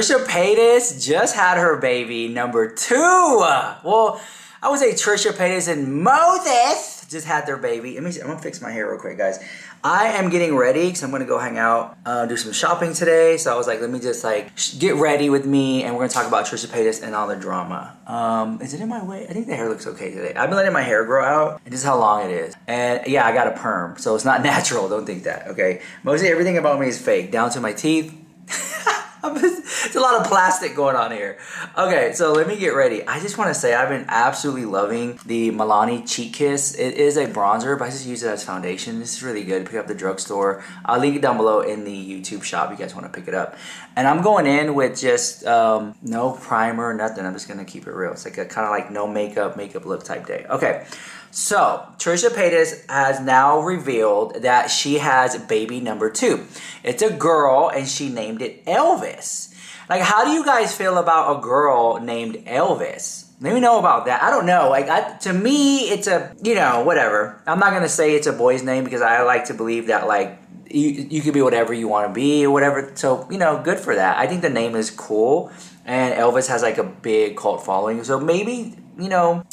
Trisha Paytas just had her baby number two. Well, I would say Trisha Paytas and Moses just had their baby. Let me see. I'm gonna fix my hair real quick, guys. I am getting ready because I'm gonna go hang out, uh, do some shopping today. So I was like, let me just like get ready with me, and we're gonna talk about Trisha Paytas and all the drama. Um, is it in my way? I think the hair looks okay today. I've been letting my hair grow out, and this is how long it is. And yeah, I got a perm, so it's not natural. Don't think that. Okay, mostly everything about me is fake, down to my teeth. it's a lot of plastic going on here. Okay, so let me get ready. I just want to say I've been absolutely loving the Milani Cheek Kiss. It is a bronzer, but I just use it as foundation. This is really good. Pick up the drugstore. I'll link it down below in the YouTube shop. If you guys want to pick it up. And I'm going in with just um, no primer, nothing. I'm just gonna keep it real. It's like a kind of like no makeup, makeup look type day. Okay. So, Trisha Paytas has now revealed that she has baby number two. It's a girl and she named it Elvis. Like, how do you guys feel about a girl named Elvis? Let me know about that. I don't know. Like, I, to me, it's a, you know, whatever. I'm not going to say it's a boy's name because I like to believe that, like, you, you could be whatever you want to be or whatever. So, you know, good for that. I think the name is cool. And Elvis has, like, a big cult following. So maybe, you know,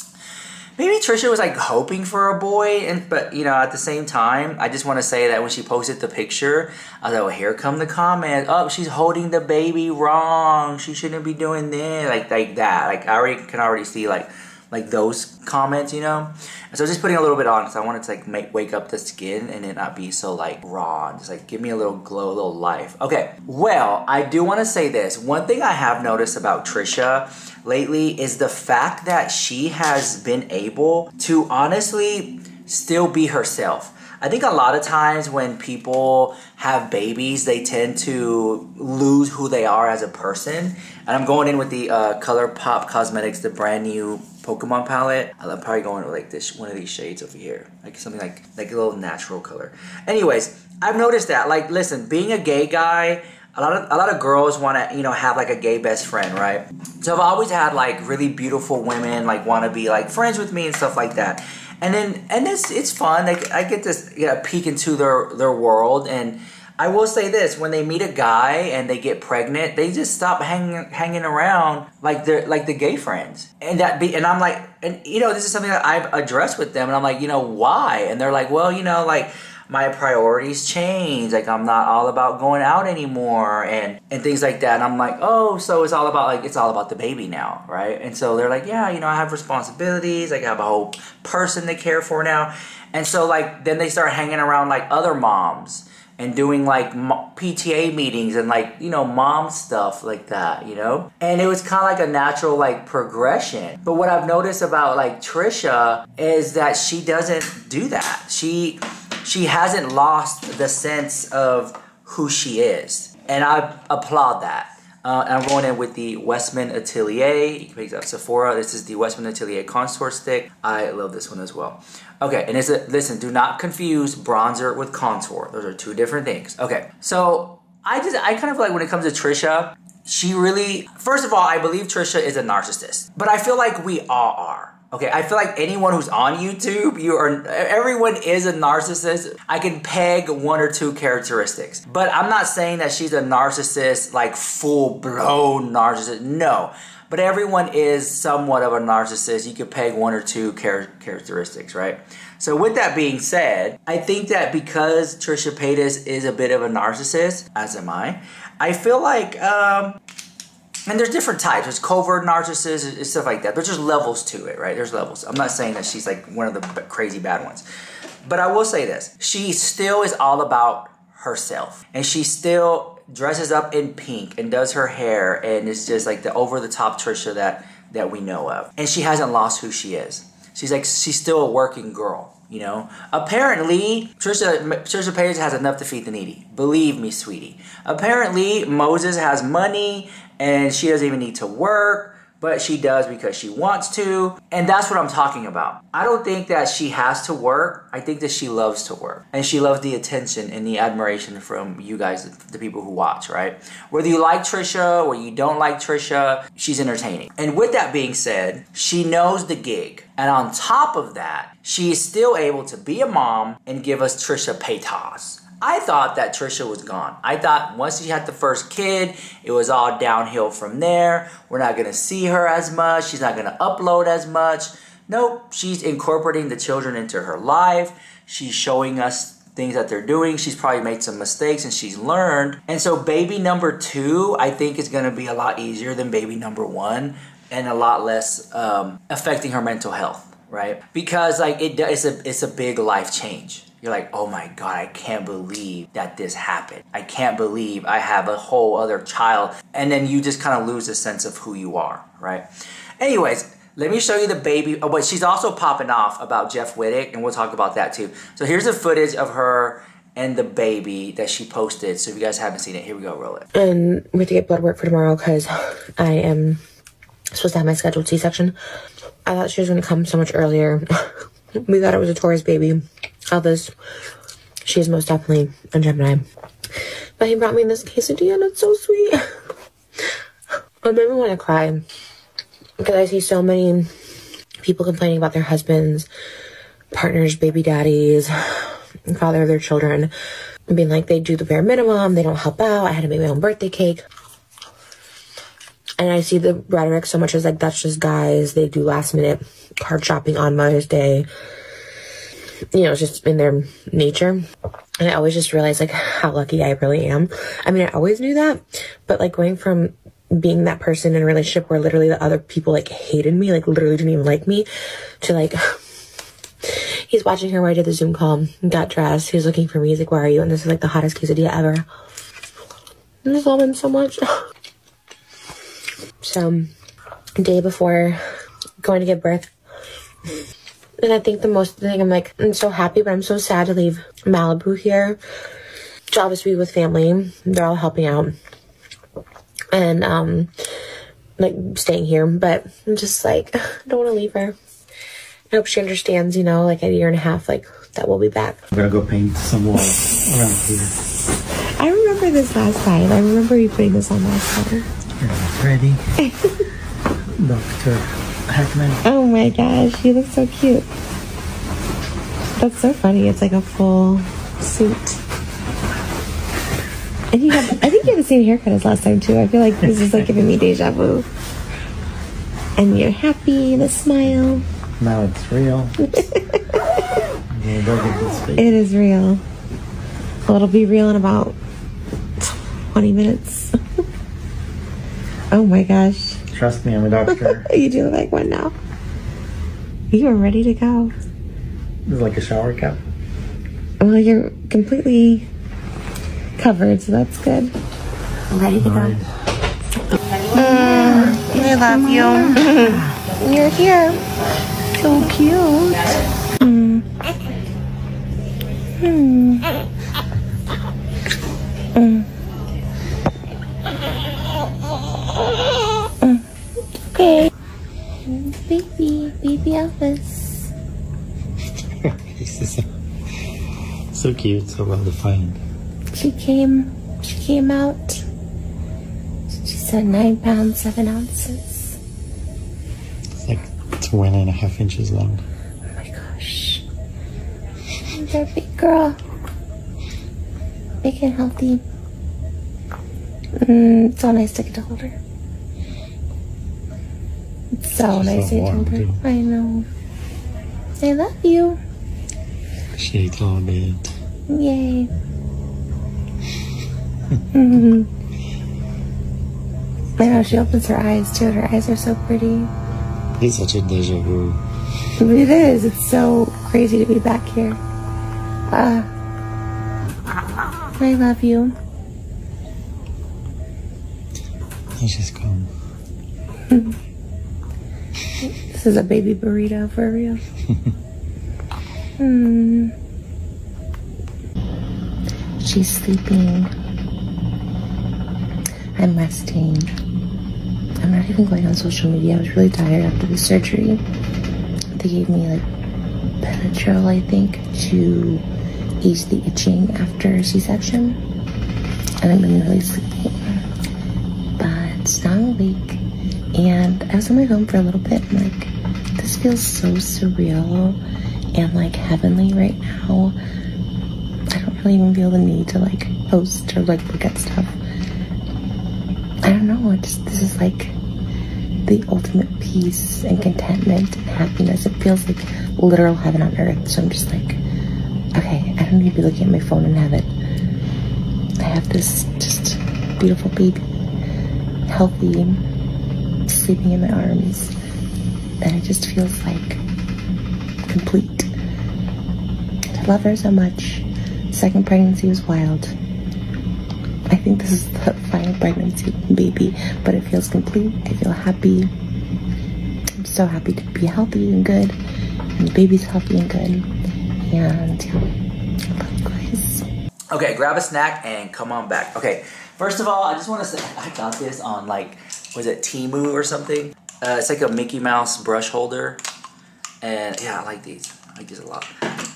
maybe Trisha was like hoping for a boy, and but you know at the same time, I just want to say that when she posted the picture, I thought, oh, well, here come the comments. Oh, she's holding the baby wrong. She shouldn't be doing this, like like that. Like I already can already see like like those comments, you know. And so just putting a little bit on because I wanted to like make wake up the skin and it not be so like raw. Just like give me a little glow, a little life. Okay. Well, I do want to say this. One thing I have noticed about Trisha lately is the fact that she has been able to honestly still be herself. I think a lot of times when people have babies, they tend to lose who they are as a person. And I'm going in with the uh, ColourPop Cosmetics, the brand new Pokemon palette. I'm probably going with like this one of these shades over here, like something like like a little natural color. Anyways, I've noticed that. Like, listen, being a gay guy. A lot of a lot of girls want to you know have like a gay best friend, right? So I've always had like really beautiful women like want to be like friends with me and stuff like that and then and it's it's fun. Like I get to you know, peek into their their world, and I will say this: when they meet a guy and they get pregnant, they just stop hanging hanging around like they're like the gay friends, and that be and I'm like, and you know, this is something that I've addressed with them, and I'm like, you know, why? And they're like, well, you know, like my priorities change. Like I'm not all about going out anymore and and things like that. And I'm like, oh, so it's all about like it's all about the baby now, right? And so they're like, yeah, you know, I have responsibilities. Like I have a whole person to care for now. And so like then they start hanging around like other moms and doing like PTA meetings and like you know mom stuff like that, you know. And it was kind of like a natural like progression. But what I've noticed about like Trisha is that she doesn't do that. She she hasn't lost the sense of who she is. And I applaud that. Uh, and I'm going in with the Westman Atelier. You can pick up Sephora. This is the Westman Atelier Contour Stick. I love this one as well. Okay, and it's a, listen, do not confuse bronzer with contour. Those are two different things. Okay, so I just, I kind of like when it comes to Trisha, she really, first of all, I believe Trisha is a narcissist. But I feel like we all are. Okay, I feel like anyone who's on YouTube, you are everyone is a narcissist. I can peg one or two characteristics. But I'm not saying that she's a narcissist like full blown narcissist. No. But everyone is somewhat of a narcissist. You could peg one or two char- characteristics, right? So with that being said, I think that because Trisha Paytas is a bit of a narcissist, as am I, I feel like um, and there's different types. There's covert narcissists and stuff like that. There's just levels to it, right? There's levels. I'm not saying that she's like one of the crazy bad ones. But I will say this. She still is all about herself. And she still dresses up in pink and does her hair and it's just like the over the top Trisha that that we know of. And she hasn't lost who she is. She's like she's still a working girl. You know, apparently Trisha Trisha Paytas has enough to feed the needy. Believe me, sweetie. Apparently Moses has money and she doesn't even need to work but she does because she wants to. And that's what I'm talking about. I don't think that she has to work. I think that she loves to work. And she loves the attention and the admiration from you guys, the people who watch, right? Whether you like Trisha or you don't like Trisha, she's entertaining. And with that being said, she knows the gig. And on top of that, she is still able to be a mom and give us Trisha Paytas. I thought that Trisha was gone. I thought once she had the first kid, it was all downhill from there. We're not gonna see her as much. She's not gonna upload as much. Nope, she's incorporating the children into her life. She's showing us things that they're doing. She's probably made some mistakes and she's learned. And so, baby number two, I think, is gonna be a lot easier than baby number one and a lot less um, affecting her mental health, right? Because like it, it's a it's a big life change you're like, oh my God, I can't believe that this happened. I can't believe I have a whole other child. And then you just kind of lose a sense of who you are, right? Anyways, let me show you the baby. Oh, but she's also popping off about Jeff Wittek, and we'll talk about that too. So here's the footage of her and the baby that she posted. So if you guys haven't seen it, here we go, roll it. And we have to get blood work for tomorrow because I am supposed to have my scheduled C-section. I thought she was going to come so much earlier. we thought it was a Taurus baby. Elvis, is most definitely a Gemini. But he brought me this quesadilla and it's so sweet. it made me want to cry. Because I see so many people complaining about their husbands, partners, baby daddies, father of their children, being like they do the bare minimum, they don't help out. I had to make my own birthday cake. And I see the rhetoric so much as like that's just guys, they do last minute card shopping on Mother's Day you know, it's just in their nature. And I always just realize like how lucky I really am. I mean, I always knew that, but like going from being that person in a relationship where literally the other people like hated me, like literally didn't even like me, to like, he's watching her while I did the Zoom call, got dressed, he was looking for me, he's like, where are you? And this is like the hottest quesadilla ever. I just love him so much. so, day before going to give birth, and I think the most thing I'm like, I'm so happy, but I'm so sad to leave Malibu here. To obviously be with family. They're all helping out. And, um, like staying here, but I'm just like, I don't want to leave her. I hope she understands, you know, like a year and a half, like that we'll be back. I'm gonna go paint some walls around here. I remember this last time. I remember you putting this on last time. Ready? Doctor Hacmon. Oh my gosh, you look so cute. That's so funny. It's like a full suit. And you have, I think you have the same haircut as last time too. I feel like this is like giving me deja vu. And you're happy, the smile. Now it's real. it is real. Well, it'll be real in about 20 minutes. Oh my gosh. Trust me, I'm a doctor. you do look like one now. You are ready to go. This is like a shower cap. Well, you're completely covered, so that's good. I'm ready to go. Mm, I love you. You're here. So cute. Mm. Mm. Mm. Okay. Baby, baby Elvis. so, so cute, so well defined. She came, she came out. She said nine pounds, seven ounces. It's like it's one and a half inches long. Oh my gosh. A big girl. Big and healthy. Mm, it's so nice to get to hold her. So nice to hold her. I know. I love you. She ate a little bit. Yay. mm-hmm. I know she opens her eyes too. Her eyes are so pretty. It's such a deja vu. It is. It's so crazy to be back here. Uh, I love you. Let's just come. This is a baby burrito for real. hmm. She's sleeping. I'm resting. I'm not even going on social media. I was really tired after the surgery. They gave me like Benadryl, I think, to ease the itching after C-section. And I've been really sleepy. But now I'm awake. And I was on my phone for a little bit. I'm like, this feels so surreal and like heavenly right now. I don't don't even feel the need to like post or like look at stuff. I don't know. It just this is like the ultimate peace and contentment and happiness. It feels like literal heaven on earth. So I'm just like, okay, I don't need to be looking at my phone in heaven. I have this just beautiful baby, healthy, sleeping in my arms, and it just feels like complete. I love her so much. Second pregnancy was wild. I think this is the final pregnancy baby, but it feels complete. I feel happy. I'm so happy to be healthy and good, and the baby's healthy and good. And yeah, I love you guys. Okay, grab a snack and come on back. Okay, first of all, I just want to say I got this on like, was it Temu or something? Uh, it's like a Mickey Mouse brush holder, and yeah, I like these. I like these a lot.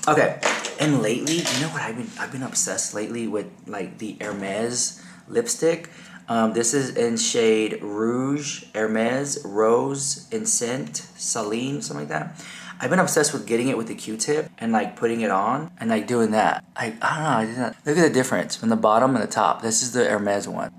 Okay, and lately, you know what I've been I've been obsessed lately with like the Hermes lipstick. Um, this is in shade Rouge, Hermes, Rose, Incent, Saline, something like that. I've been obsessed with getting it with the Q-tip and like putting it on and like doing that. I, I don't know. I look at the difference from the bottom and the top. This is the Hermes one.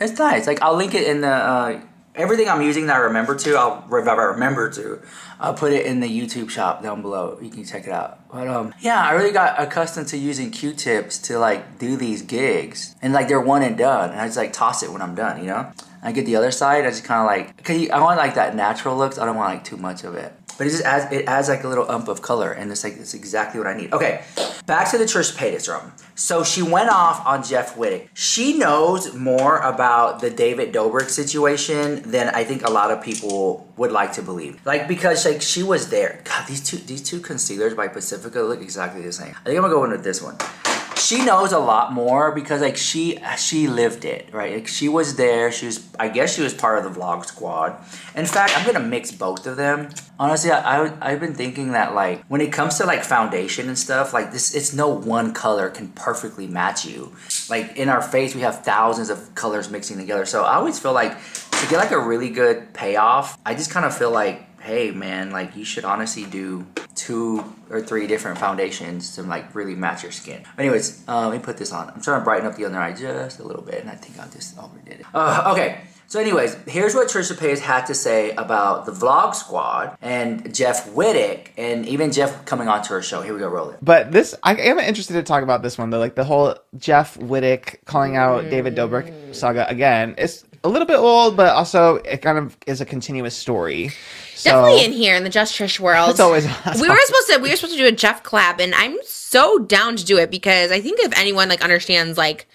It's nice. Like I'll link it in the uh, everything I'm using that I remember to. I'll if I remember to, I'll put it in the YouTube shop down below. You can check it out. But um, yeah, I really got accustomed to using Q-tips to like do these gigs, and like they're one and done. And I just like toss it when I'm done. You know. I get the other side. I just kind of like, cause I want like that natural looks. I don't want like too much of it. But it just adds it adds like a little ump of color, and it's like it's exactly what I need. Okay, back to the Trish Paytas drum. So she went off on Jeff Wittek. She knows more about the David Dobrik situation than I think a lot of people would like to believe. Like because like she was there. God, these two these two concealers by Pacifica look exactly the same. I think I'm gonna go in with this one she knows a lot more because like she she lived it right? Like she was there. She was i guess she was part of the vlog squad. In fact i'm gonna mix both of them. Honestly I, I i've been thinking that like when it comes to like foundation and stuff like this it's no one color can perfectly match you. Like in our face we have thousands of colors mixing together. So i always feel like to get like a really good payoff i just kind of feel like hey man like you should honestly do two or three different foundations to like really match your skin anyways uh, let me put this on i'm trying to brighten up the under eye just a little bit and i think i just overdid it uh, okay so anyways, here's what Trisha Paytas had to say about the Vlog Squad and Jeff Wittek, and even Jeff coming onto her show. Here we go, roll it. But this, I am interested to talk about this one though. Like the whole Jeff Wittek calling out David Dobrik saga again. It's a little bit old, but also it kind of is a continuous story. So, Definitely in here in the Just Trish world. It's always we were supposed to we were supposed to do a Jeff collab, and I'm so down to do it because I think if anyone like understands like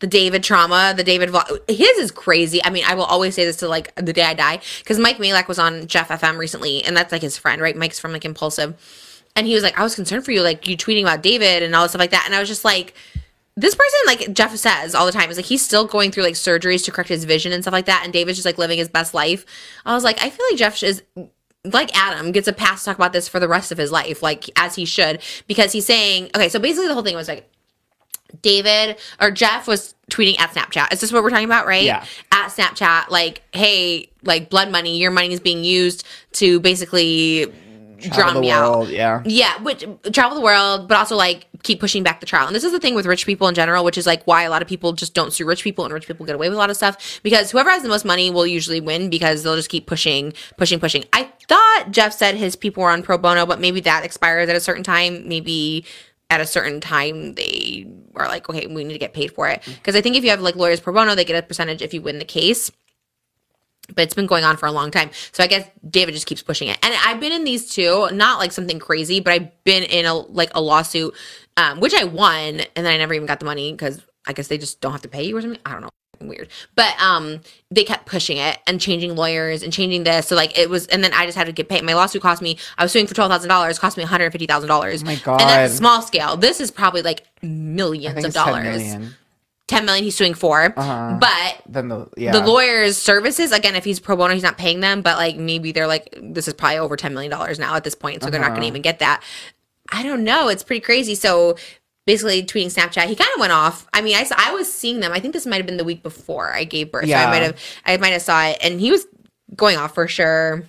the David trauma, the David his is crazy. I mean, I will always say this to like the day I die because Mike Majlak was on Jeff FM recently, and that's like his friend, right? Mike's from like Impulsive, and he was like, I was concerned for you, like you tweeting about David and all this stuff like that, and I was just like. This person, like Jeff says all the time, is like he's still going through like surgeries to correct his vision and stuff like that, and David's just like living his best life. I was like, I feel like Jeff is like Adam gets a pass to talk about this for the rest of his life, like as he should, because he's saying, okay, so basically the whole thing was like David or Jeff was tweeting at Snapchat. Is this what we're talking about, right? Yeah. At Snapchat, like, hey, like blood money, your money is being used to basically drown me world, out. yeah. Yeah, which travel the world, but also like keep pushing back the trial. And this is the thing with rich people in general, which is like why a lot of people just don't sue rich people and rich people get away with a lot of stuff because whoever has the most money will usually win because they'll just keep pushing, pushing, pushing. I thought Jeff said his people were on pro bono, but maybe that expires at a certain time. Maybe at a certain time they are like, okay, we need to get paid for it. Mm. Because I think if you have like lawyers pro bono, they get a percentage if you win the case but it's been going on for a long time. So I guess David just keeps pushing it. And I've been in these too, not like something crazy, but I've been in a like a lawsuit, um, which I won, and then I never even got the money because I guess they just don't have to pay you or something. I don't know. Weird. But um they kept pushing it and changing lawyers and changing this. So like it was and then I just had to get paid. My lawsuit cost me I was suing for twelve thousand dollars, cost me one hundred fifty thousand dollars. Oh my And that's God. small scale. This is probably like millions of dollars. million. 10 million he's suing for. Uh-huh. But Then the yeah. the lawyer's services again if he's pro bono he's not paying them but like maybe they're like this is probably over 10 million dollars now at this point so they're not going to Uh-huh. even get that i don't know it's pretty crazy so basically tweeting snapchat he kind of went off i mean I, I was seeing them i think this might have been the week before i gave birth so Yeah. i might have i might have saw it and he was going off for sure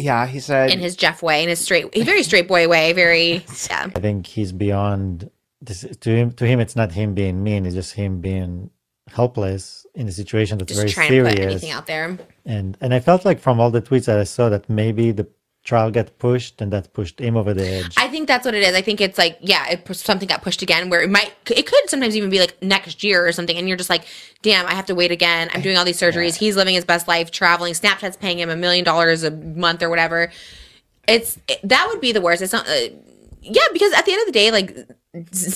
yeah, he said in his jeff way in his straight he's very straight boy way very yeah I think he's beyond this to him to him it's not him being mean it's just him being helpless in a situation that's Just very trying serious to put anything out there. and and i felt like from all the tweets that i saw that maybe the trial got pushed and that pushed him over the edge I think that's what it is. I think it's like, yeah, it, something got pushed again where it might, it could sometimes even be like next year or something. And you're just like, damn, I have to wait again. I'm doing all these surgeries. He's living his best life, traveling. Snapchat's paying him a million dollars a month or whatever. It's, it, that would be the worst. It's not, uh, yeah, because at the end of the day, like,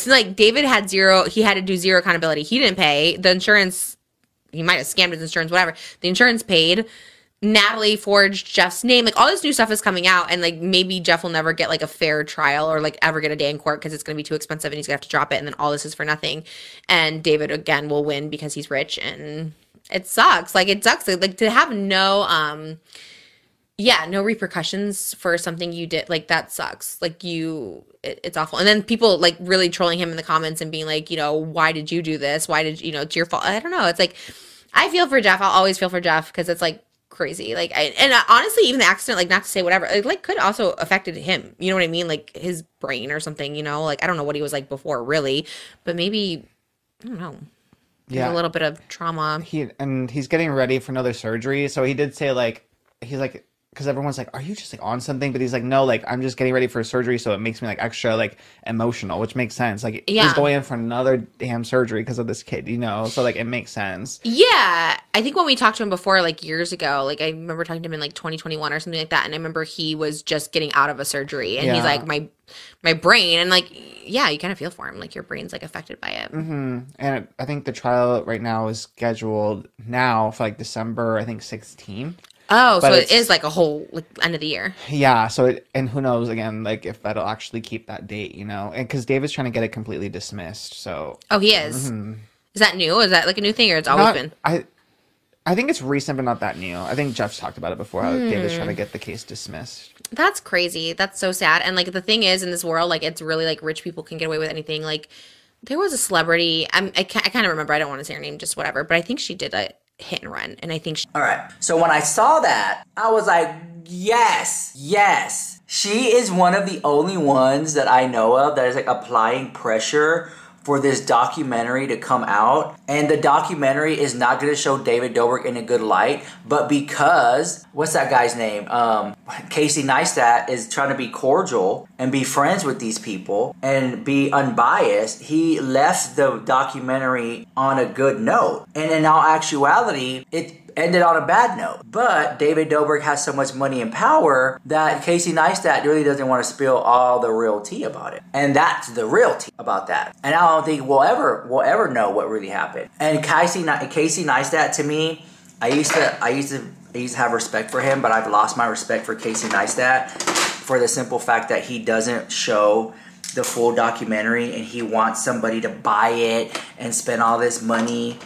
like David had zero, he had to do zero accountability. He didn't pay. The insurance, he might have scammed his insurance, whatever. The insurance paid. Natalie forged Jeff's name. Like all this new stuff is coming out, and like maybe Jeff will never get like a fair trial or like ever get a day in court because it's going to be too expensive and he's going to have to drop it, and then all this is for nothing. And David again will win because he's rich, and it sucks. Like it sucks. Like to have no um, yeah, no repercussions for something you did. Like that sucks. Like you, it, it's awful. And then people like really trolling him in the comments and being like, you know, why did you do this? Why did you know it's your fault? I don't know. It's like I feel for Jeff. I'll always feel for Jeff because it's like crazy. Like, I, and uh, honestly, even the accident, like, not to say whatever, it, like, could also affected him. You know what I mean? Like his brain or something. You know, like I don't know what he was like before, really, but maybe I don't know. Yeah. a little bit of trauma. he and he's getting ready for another surgery. So he did say like he's like because everyone's like, "Are you just like on something?" But he's like, "No, like I'm just getting ready for surgery, so it makes me like extra like emotional, which makes sense. Like Yeah. he's going in for another damn surgery because of this kid, you know. So like it makes sense. Yeah, I think when we talked to him before, like years ago, like I remember talking to him in like 2021 or something like that, and I remember he was just getting out of a surgery, and he's like, my my brain, and like, yeah, you kind of feel for him, like your brain's like affected by it. hmm And I think the trial right now is scheduled now for like December, I think 16. Oh, But so it's- like a whole like end of the year. Yeah. So it, and who knows again, like if that'll actually keep that date, you know? And because David's trying to get it completely dismissed, so Oh, he is. Is that new? Is that like a new thing, or it's always Not- been? I I think it's recent, but not that new. I think Jeff's talked about it before. How David's Hmm. trying to get the case dismissed. That's crazy. That's so sad. And like the thing is, in this world, like it's really like rich people can get away with anything. Like there was a celebrity. I'm, I can't, I kind of remember. I don't want to say her name, just whatever. But I think she did a hit and run, and I think she, All right. So when I saw that, I was like, yes, yes. She is one of the only ones that I know of that is like applying pressure for this documentary to come out. And the documentary is not going to show David Dobrik in a good light, but because what's that guy's name? Um, Casey Neistat is trying to be cordial and be friends with these people and be unbiased. He left the documentary on a good note, and in all actuality, it ended on a bad note. But David Dobrik has so much money and power that Casey Neistat really doesn't want to spill all the real tea about it. And that's the real tea about that. And I don't think we'll ever we'll ever know what really happened. And Casey Casey Neistat to me, I used to I used to I used to have respect for him, but I've lost my respect for Casey Neistat for the simple fact that he doesn't show the full documentary and he wants somebody to buy it and spend all this money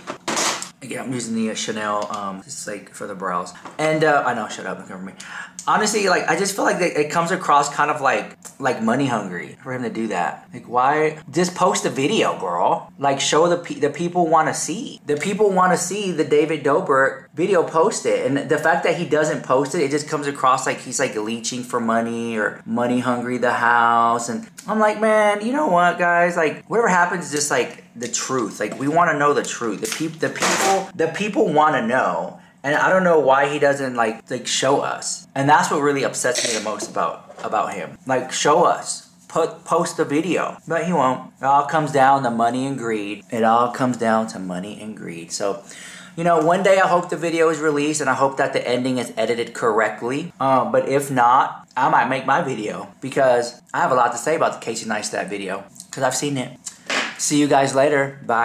Again, I'm using the uh, Chanel, um, just like for the brows. And uh, I know, shut up and cover me. Honestly, like I just feel like it comes across kind of like like money hungry for him to do that. Like, why just post a video, girl? Like, show the pe- the people want to see. The people want to see the David Dobrik video. Post it, and the fact that he doesn't post it, it just comes across like he's like leeching for money or money hungry. The house, and I'm like, man, you know what, guys? Like, whatever happens, just like the truth. Like, we want to know the truth. The people, the people, the people want to know. And I don't know why he doesn't like like show us. And that's what really upsets me the most about about him. Like show us. Put post the video. But he won't. It all comes down to money and greed. It all comes down to money and greed. So you know, one day I hope the video is released and I hope that the ending is edited correctly. Um, but if not, I might make my video because I have a lot to say about the Casey Neistat video because I've seen it. See you guys later. Bye.